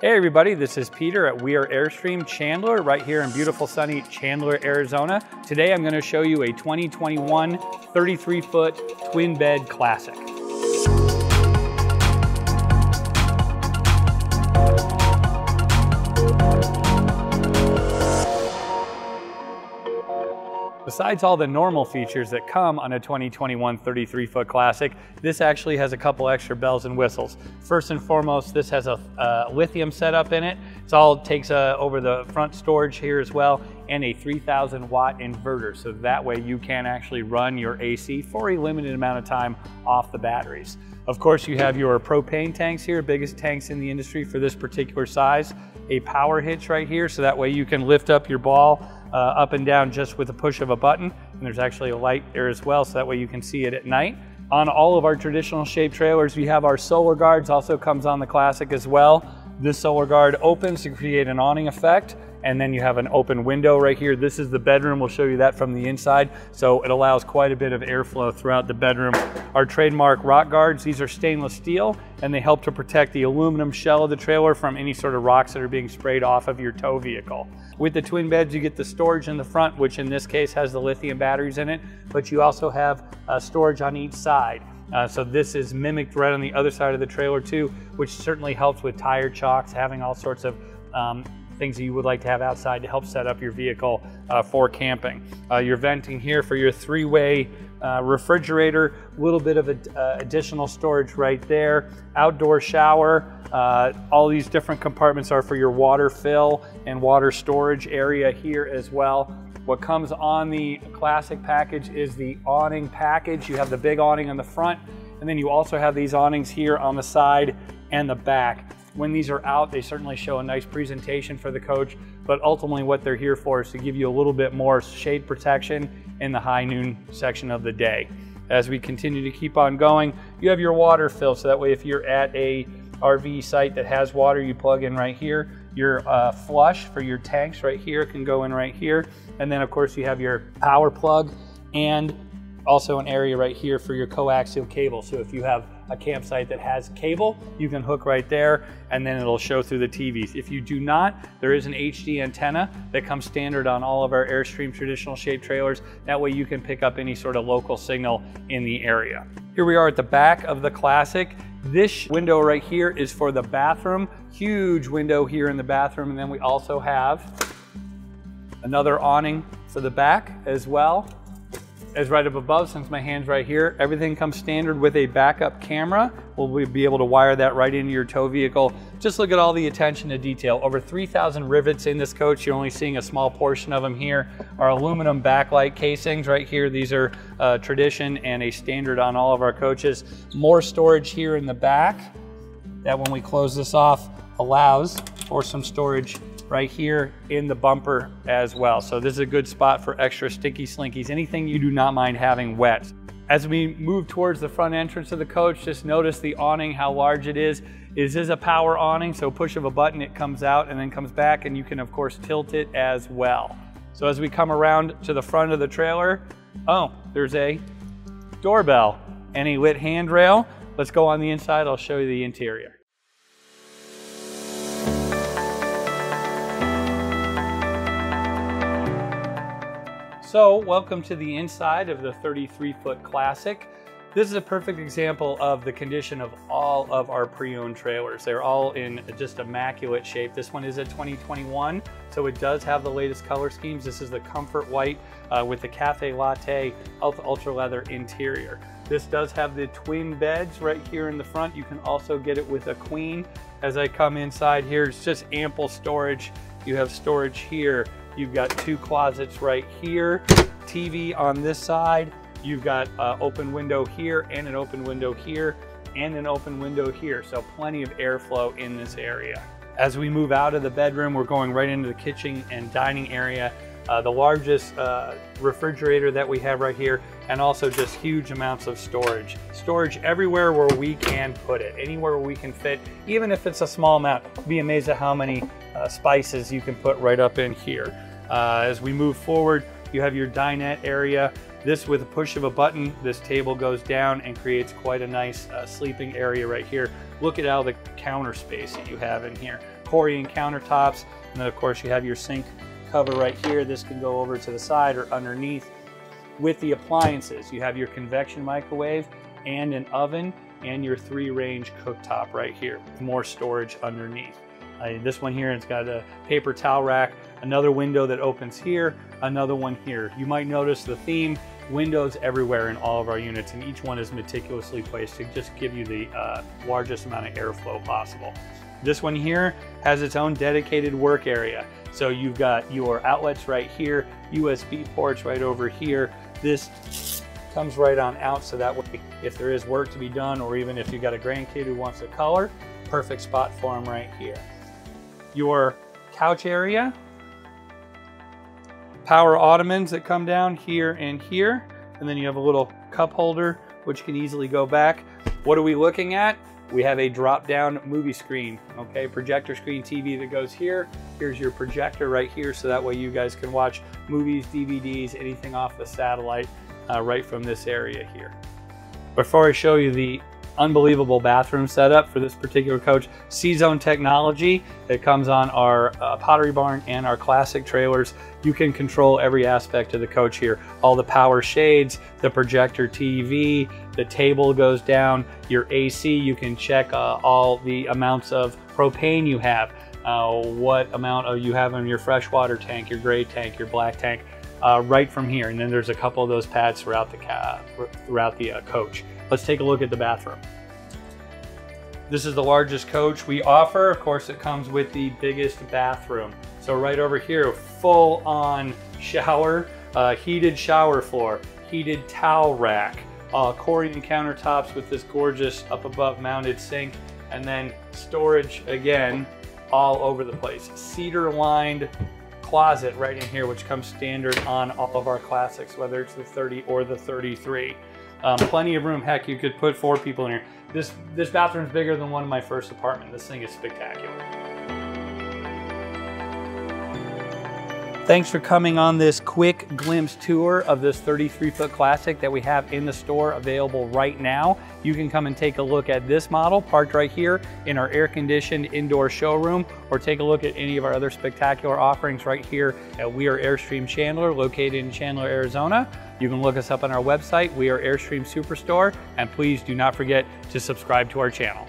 Hey everybody, this is Peter at We Are Airstream Chandler right here in beautiful sunny Chandler, Arizona. Today I'm going to show you a 2021 33 foot twin bed classic. Besides all the normal features that come on a 2021 33 foot Classic, this actually has a couple extra bells and whistles. First and foremost, this has a, a lithium setup in it. It's all takes uh, over the front storage here as well and a 3000 watt inverter. So that way you can actually run your AC for a limited amount of time off the batteries. Of course, you have your propane tanks here, biggest tanks in the industry for this particular size. A power hitch right here, so that way you can lift up your ball uh, up and down just with a push of a button. And there's actually a light there as well, so that way you can see it at night. On all of our traditional shaped trailers, we have our solar guards, also comes on the Classic as well. This solar guard opens to create an awning effect and then you have an open window right here. This is the bedroom. We'll show you that from the inside. So it allows quite a bit of airflow throughout the bedroom. Our trademark rock guards, these are stainless steel and they help to protect the aluminum shell of the trailer from any sort of rocks that are being sprayed off of your tow vehicle. With the twin beds, you get the storage in the front, which in this case has the lithium batteries in it, but you also have uh, storage on each side. Uh, so this is mimicked right on the other side of the trailer too, which certainly helps with tire chocks, having all sorts of um, things that you would like to have outside to help set up your vehicle uh, for camping. Uh, you're venting here for your three-way uh, refrigerator, a little bit of a, uh, additional storage right there, outdoor shower, uh, all these different compartments are for your water fill and water storage area here as well. What comes on the Classic package is the awning package. You have the big awning on the front, and then you also have these awnings here on the side and the back. When these are out, they certainly show a nice presentation for the coach, but ultimately what they're here for is to give you a little bit more shade protection in the high noon section of the day. As we continue to keep on going, you have your water fill, so that way if you're at a RV site that has water, you plug in right here. Your uh, flush for your tanks right here can go in right here. And then of course you have your power plug and also an area right here for your coaxial cable. So if you have a campsite that has cable, you can hook right there and then it'll show through the TVs. If you do not, there is an HD antenna that comes standard on all of our Airstream traditional shape trailers. That way you can pick up any sort of local signal in the area. Here we are at the back of the Classic. This window right here is for the bathroom. Huge window here in the bathroom. And then we also have another awning for the back as well as right up above, since my hand's right here, everything comes standard with a backup camera. We'll be able to wire that right into your tow vehicle. Just look at all the attention to detail. Over 3,000 rivets in this coach. You're only seeing a small portion of them here. Our aluminum backlight casings right here. These are uh, tradition and a standard on all of our coaches. More storage here in the back that when we close this off allows for some storage right here in the bumper as well. So this is a good spot for extra stinky slinkies, anything you do not mind having wet. As we move towards the front entrance of the coach, just notice the awning, how large it is. This is a power awning, so push of a button, it comes out and then comes back, and you can of course tilt it as well. So as we come around to the front of the trailer, oh, there's a doorbell and a lit handrail. Let's go on the inside, I'll show you the interior. So welcome to the inside of the 33 foot Classic. This is a perfect example of the condition of all of our pre-owned trailers. They're all in just immaculate shape. This one is a 2021, so it does have the latest color schemes. This is the Comfort White uh, with the Cafe Latte Ultra, Ultra Leather interior. This does have the twin beds right here in the front. You can also get it with a queen. As I come inside here, it's just ample storage. You have storage here You've got two closets right here, TV on this side. You've got an open window here and an open window here and an open window here. So plenty of airflow in this area. As we move out of the bedroom, we're going right into the kitchen and dining area. Uh, the largest uh, refrigerator that we have right here, and also just huge amounts of storage. Storage everywhere where we can put it, anywhere we can fit, even if it's a small amount. Be amazed at how many uh, spices you can put right up in here. Uh, as we move forward, you have your dinette area. This with a push of a button, this table goes down and creates quite a nice uh, sleeping area right here. Look at all the counter space that you have in here. Corian countertops. And then of course you have your sink cover right here. This can go over to the side or underneath. With the appliances, you have your convection microwave and an oven and your three range cooktop right here. More storage underneath. Uh, this one here, it's got a paper towel rack, another window that opens here, another one here. You might notice the theme, windows everywhere in all of our units, and each one is meticulously placed to just give you the uh, largest amount of airflow possible. This one here has its own dedicated work area. So you've got your outlets right here, USB ports right over here. This comes right on out so that way if there is work to be done or even if you've got a grandkid who wants a color, perfect spot for them right here. Your couch area, power ottomans that come down here and here, and then you have a little cup holder which can easily go back. What are we looking at? We have a drop down movie screen, okay? Projector screen TV that goes here. Here's your projector right here so that way you guys can watch movies, DVDs, anything off the satellite uh, right from this area here. Before I show you the unbelievable bathroom setup for this particular coach, C-Zone technology that comes on our uh, Pottery Barn and our classic trailers. You can control every aspect of the coach here. All the power shades, the projector TV, the table goes down, your AC, you can check uh, all the amounts of propane you have, uh, what amount of you have in your freshwater tank, your gray tank, your black tank uh, right from here. And then there's a couple of those pads throughout the, throughout the uh, coach. Let's take a look at the bathroom. This is the largest coach we offer. Of course, it comes with the biggest bathroom. So right over here, full on shower, uh, heated shower floor, heated towel rack, uh, Corian countertops with this gorgeous up above mounted sink, and then storage again all over the place. Cedar lined closet right in here, which comes standard on all of our classics, whether it's the 30 or the 33. Um, plenty of room. Heck, you could put four people in here. This, this bathroom's bigger than one of my first apartment. This thing is spectacular. Thanks for coming on this quick glimpse tour of this 33 foot classic that we have in the store available right now. You can come and take a look at this model parked right here in our air conditioned indoor showroom or take a look at any of our other spectacular offerings right here at We Are Airstream Chandler located in Chandler, Arizona. You can look us up on our website, We Are Airstream Superstore, and please do not forget to subscribe to our channel.